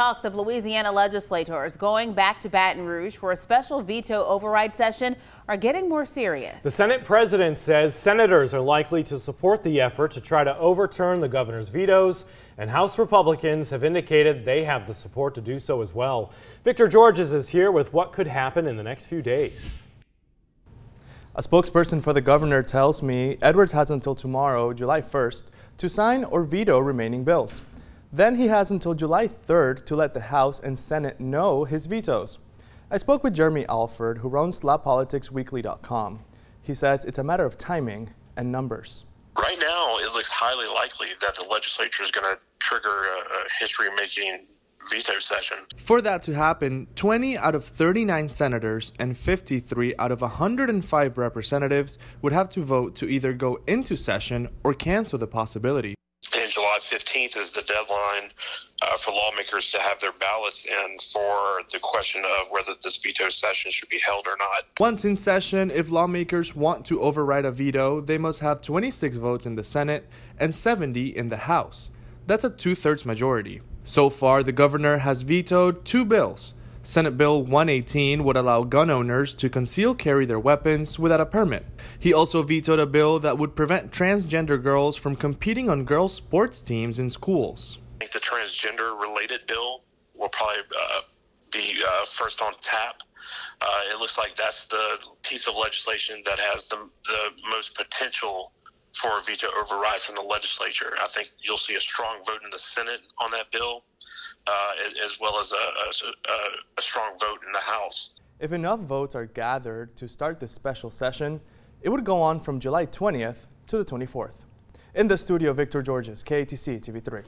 Talks of Louisiana legislators going back to Baton Rouge for a special veto override session are getting more serious. The Senate president says senators are likely to support the effort to try to overturn the governor's vetoes, and House Republicans have indicated they have the support to do so as well. Victor Georges is here with what could happen in the next few days. A spokesperson for the governor tells me Edwards has until tomorrow, July 1st, to sign or veto remaining bills. Then he has until July 3rd to let the House and Senate know his vetoes. I spoke with Jeremy Alford, who runs LaPoliticsWeekly.com. He says it's a matter of timing and numbers. Right now, it looks highly likely that the legislature is going to trigger a, a history-making veto session. For that to happen, 20 out of 39 senators and 53 out of 105 representatives would have to vote to either go into session or cancel the possibility. July 15th is the deadline uh, for lawmakers to have their ballots in for the question of whether this veto session should be held or not. Once in session, if lawmakers want to override a veto, they must have 26 votes in the Senate and 70 in the House. That's a two thirds majority. So far, the governor has vetoed two bills. Senate Bill 118 would allow gun owners to conceal carry their weapons without a permit. He also vetoed a bill that would prevent transgender girls from competing on girls' sports teams in schools. I think the transgender related bill will probably uh, be uh, first on tap. Uh, it looks like that's the piece of legislation that has the, the most potential for a veto override from the legislature. I think you'll see a strong vote in the Senate on that bill, uh, as well as a, a, a strong vote in the House. If enough votes are gathered to start this special session, it would go on from July 20th to the 24th. In the studio, Victor Georges, KATC TV3.